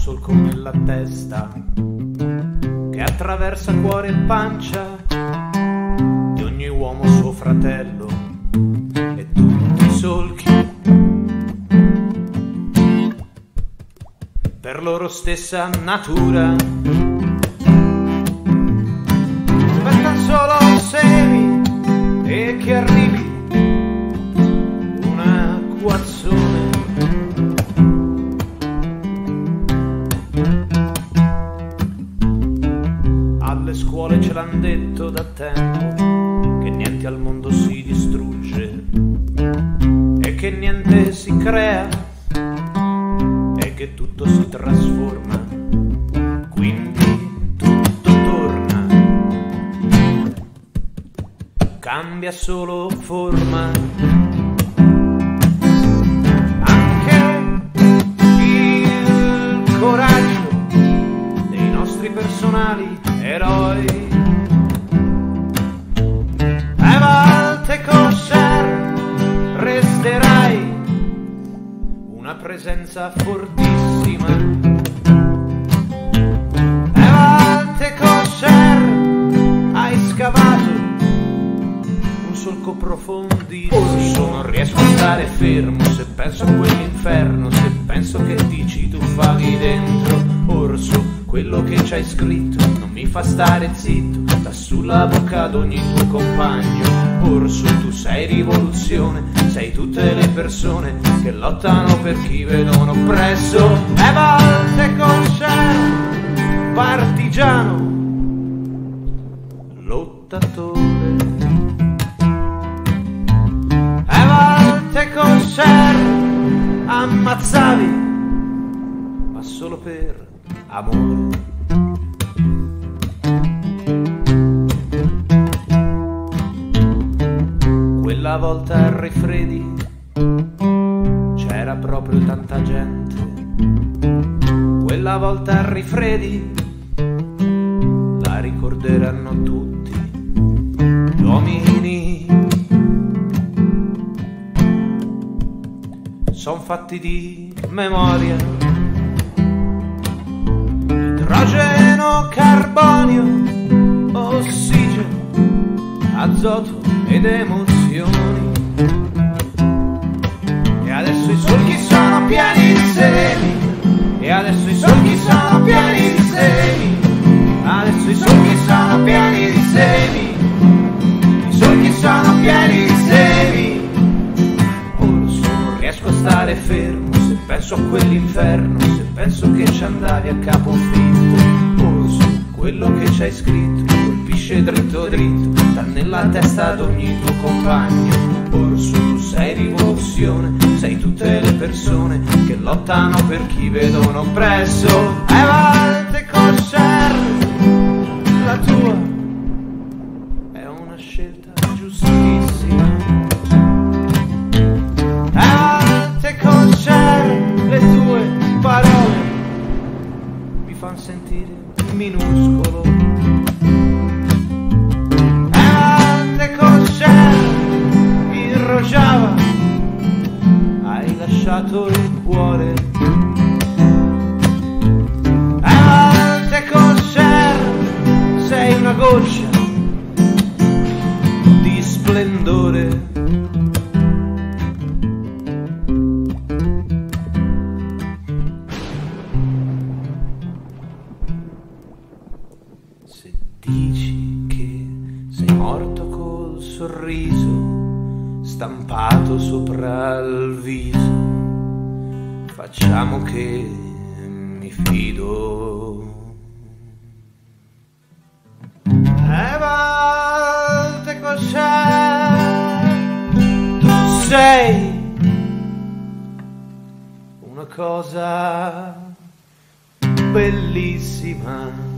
solco nella testa che attraversa cuore e pancia di ogni uomo suo fratello e tutti i solchi. Per loro stessa natura l'han detto da tempo che niente al mondo si distrugge e che niente si crea e che tutto si trasforma. Quindi tutto torna, cambia solo forma. Anche il coraggio dei nostri personali eroi. Una presenza fortissima. A volte kosher hai scavato un solco profondissimo. Orso, non riesco a stare fermo se penso a quell'inferno, se penso che ti ci tuffavi dentro. Orso, quello che c'hai scritto non mi fa stare zitto, sta sulla bocca ad ogni tuo compagno. Orso, tu sei rivoluzione, sei tutte le persone che lottano per chi vedono oppresso. E volte kosher, partigiano, lottatore. E volte kosher ammazzavi, ma solo per amore. Quella volta a Rifredi c'era proprio tanta gente. Quella volta a Rifredi la ricorderanno tutti gli uomini son fatti di memoria. Idrogeno, carbonio, azoto ed emozioni. E adesso i solchi sono pieni di semi. E adesso i solchi sono pieni di semi. Adesso i solchi sono pieni di semi. I solchi sono pieni di semi. Orso, non riesco a stare fermo se penso a quell'inferno, se penso che ci andavi a capofitto. Quello che c'hai scritto colpisce dritto dritto, sta nella testa ad ogni tuo compagno. Orso, tu sei rivoluzione, sei tutte le persone che lottano per chi vedono oppresso. E fanno sentire minuscolo. Arte kosher, in Rojava hai lasciato il sorriso stampato sopra il viso, facciamo che mi fido. E volte cos'è? Tu sei una cosa bellissima.